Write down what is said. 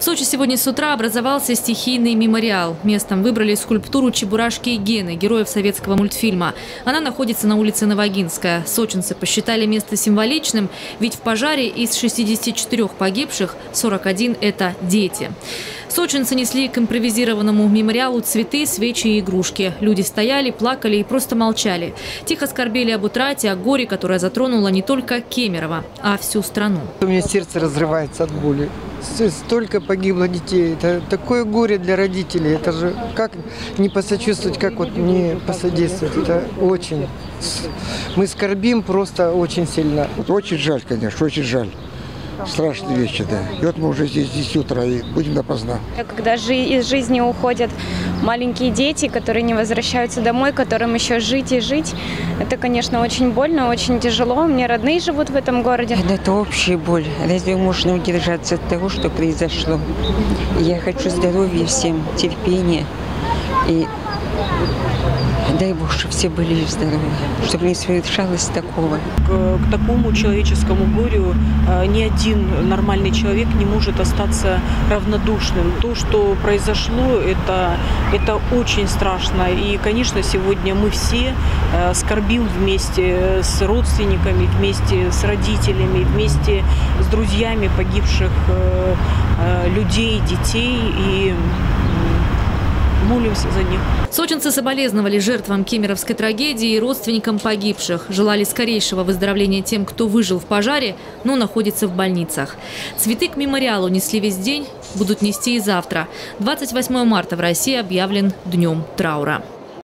В Сочи сегодня с утра образовался стихийный мемориал. Местом выбрали скульптуру Чебурашки и Гены, героев советского мультфильма. Она находится на улице Новогинская. Сочинцы посчитали место символичным, ведь в пожаре из 64 погибших 41 – это дети. Сочинцы несли к импровизированному мемориалу цветы, свечи и игрушки. Люди стояли, плакали и просто молчали. Тихо скорбели об утрате, о горе, которое затронуло не только Кемерово, а всю страну. У меня сердце разрывается от боли. Столько погибло детей. Это такое горе для родителей. Это же как не посочувствовать, как вот не посодействовать. Это очень. Мы скорбим просто очень сильно. Очень жаль, конечно, очень жаль страшные вещи, да. И вот мы уже здесь 10 утра и будем допоздна. Когда из жизни уходят маленькие дети, которые не возвращаются домой, которым еще жить и жить, это, конечно, очень больно, очень тяжело. У меня родные живут в этом городе. Это общая боль. Разве можно удержаться от того, что произошло? Я хочу здоровья всем, терпения и Дай Бог, чтобы все были здоровы, чтобы не совершалось такого. К, к такому человеческому горю э, ни один нормальный человек не может остаться равнодушным. То, что произошло, это, это очень страшно. И, конечно, сегодня мы все э, скорбим вместе с родственниками, вместе с родителями, вместе с друзьями погибших э, людей, детей. И молимся за них. Сочинцы соболезновали жертвам кемеровской трагедии и родственникам погибших. Желали скорейшего выздоровления тем, кто выжил в пожаре, но находится в больницах. Цветы к мемориалу несли весь день, будут нести и завтра. 28 марта в России объявлен Днем траура.